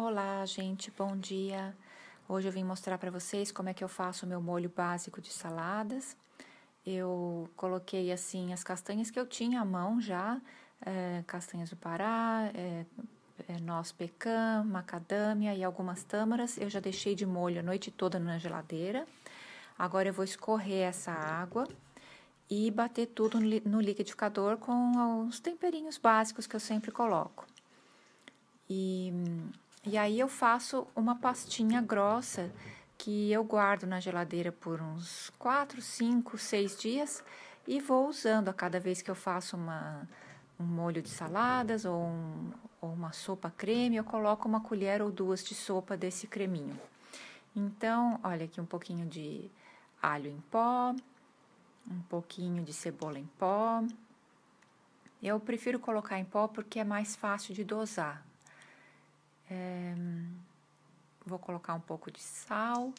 Olá, gente, bom dia. Hoje eu vim mostrar para vocês como é que eu faço o meu molho básico de saladas. Eu coloquei assim as castanhas que eu tinha à mão já, é, castanhas do Pará, é, é, noz pecan, macadâmia e algumas tâmaras. Eu já deixei de molho a noite toda na geladeira. Agora eu vou escorrer essa água e bater tudo no liquidificador com os temperinhos básicos que eu sempre coloco. E e aí eu faço uma pastinha grossa que eu guardo na geladeira por uns 4, 5, 6 dias e vou usando a cada vez que eu faço uma, um molho de saladas ou, um, ou uma sopa creme, eu coloco uma colher ou duas de sopa desse creminho. Então, olha aqui um pouquinho de alho em pó, um pouquinho de cebola em pó. Eu prefiro colocar em pó porque é mais fácil de dosar. É, vou colocar um pouco de sal.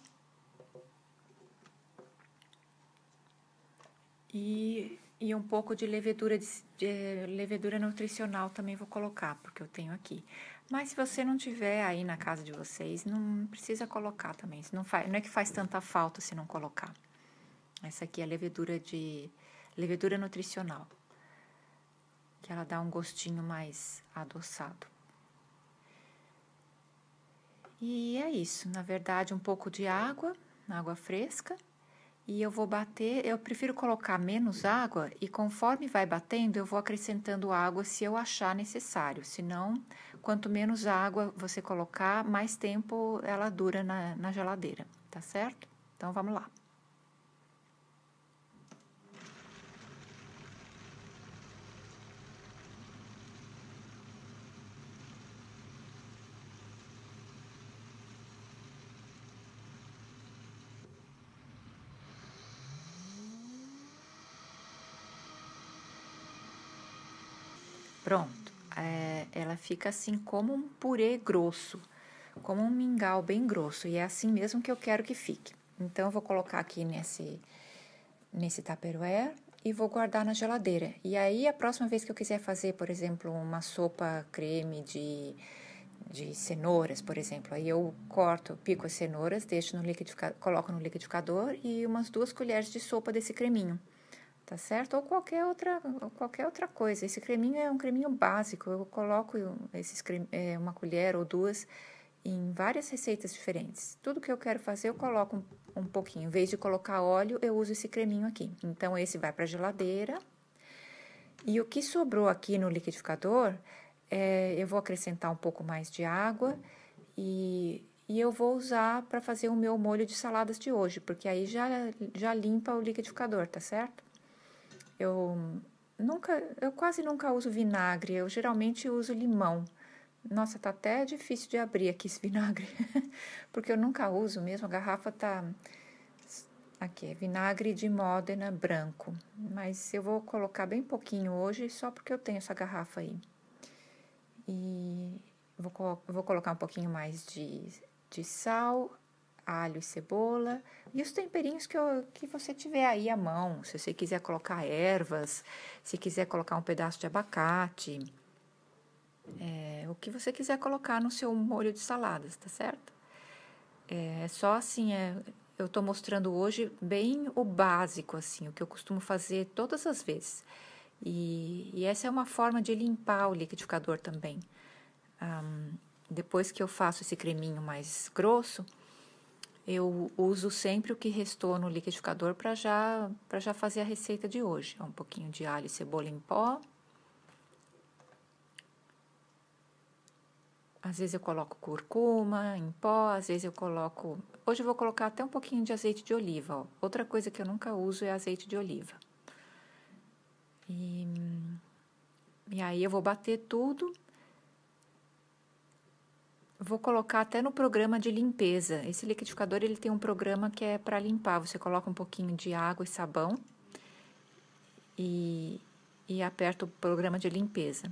E, e um pouco de levedura, de, de, levedura nutricional também vou colocar, porque eu tenho aqui. Mas se você não tiver aí na casa de vocês, não precisa colocar também. Não, faz, não é que faz tanta falta se não colocar. Essa aqui é levedura de levedura nutricional, que ela dá um gostinho mais adoçado. E é isso, na verdade, um pouco de água, água fresca, e eu vou bater. Eu prefiro colocar menos água e conforme vai batendo, eu vou acrescentando água se eu achar necessário. Senão, quanto menos água você colocar, mais tempo ela dura na, na geladeira, tá certo? Então vamos lá. Pronto, é, ela fica assim como um purê grosso, como um mingau bem grosso, e é assim mesmo que eu quero que fique. Então, eu vou colocar aqui nesse, nesse tupperware e vou guardar na geladeira. E aí, a próxima vez que eu quiser fazer, por exemplo, uma sopa creme de, de cenouras, por exemplo, aí eu corto, pico as cenouras, deixo no liquidificador, coloco no liquidificador e umas duas colheres de sopa desse creminho tá certo? Ou qualquer outra, qualquer outra coisa. Esse creminho é um creminho básico. Eu coloco esses é, uma colher ou duas em várias receitas diferentes. Tudo que eu quero fazer, eu coloco um, um pouquinho. Em vez de colocar óleo, eu uso esse creminho aqui. Então, esse vai para a geladeira. E o que sobrou aqui no liquidificador, é, eu vou acrescentar um pouco mais de água e, e eu vou usar para fazer o meu molho de saladas de hoje, porque aí já, já limpa o liquidificador, tá certo? Eu nunca, eu quase nunca uso vinagre, eu geralmente uso limão. Nossa, tá até difícil de abrir aqui esse vinagre, porque eu nunca uso mesmo, a garrafa tá aqui, é vinagre de Modena branco, mas eu vou colocar bem pouquinho hoje, só porque eu tenho essa garrafa aí. E vou, vou colocar um pouquinho mais de, de sal, alho e cebola e os temperinhos que, eu, que você tiver aí à mão. Se você quiser colocar ervas, se quiser colocar um pedaço de abacate, é, o que você quiser colocar no seu molho de saladas, tá certo? É, é só assim, é, eu estou mostrando hoje bem o básico, assim, o que eu costumo fazer todas as vezes. E, e essa é uma forma de limpar o liquidificador também. Um, depois que eu faço esse creminho mais grosso, eu uso sempre o que restou no liquidificador para já, já fazer a receita de hoje. Um pouquinho de alho e cebola em pó. Às vezes eu coloco curcuma em pó, às vezes eu coloco. Hoje eu vou colocar até um pouquinho de azeite de oliva. Ó. Outra coisa que eu nunca uso é azeite de oliva. E, e aí eu vou bater tudo Vou colocar até no programa de limpeza. Esse liquidificador ele tem um programa que é para limpar. Você coloca um pouquinho de água e sabão e, e aperta o programa de limpeza.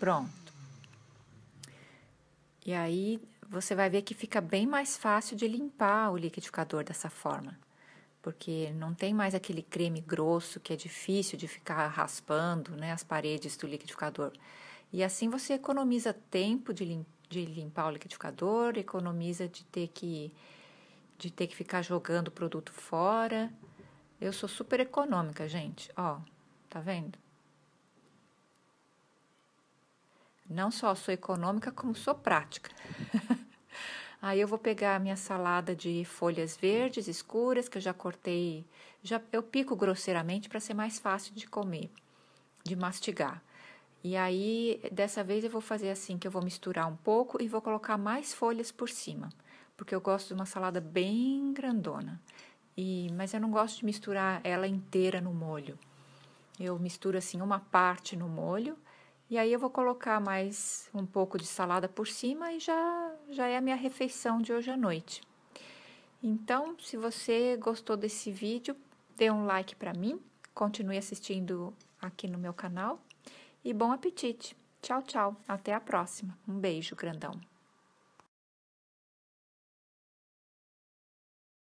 Pronto. E aí você vai ver que fica bem mais fácil de limpar o liquidificador dessa forma. Porque não tem mais aquele creme grosso que é difícil de ficar raspando né, as paredes do liquidificador. E assim você economiza tempo de, lim de limpar o liquidificador, economiza de ter que de ter que ficar jogando o produto fora. Eu sou super econômica, gente. Ó, tá vendo? Não só sou econômica, como sou prática. Aí eu vou pegar a minha salada de folhas verdes escuras que eu já cortei, já eu pico grosseiramente para ser mais fácil de comer, de mastigar. E aí dessa vez eu vou fazer assim, que eu vou misturar um pouco e vou colocar mais folhas por cima, porque eu gosto de uma salada bem grandona. E mas eu não gosto de misturar ela inteira no molho. Eu misturo assim uma parte no molho e aí eu vou colocar mais um pouco de salada por cima e já, já é a minha refeição de hoje à noite. Então, se você gostou desse vídeo, dê um like para mim, continue assistindo aqui no meu canal e bom apetite. Tchau, tchau. Até a próxima. Um beijo grandão.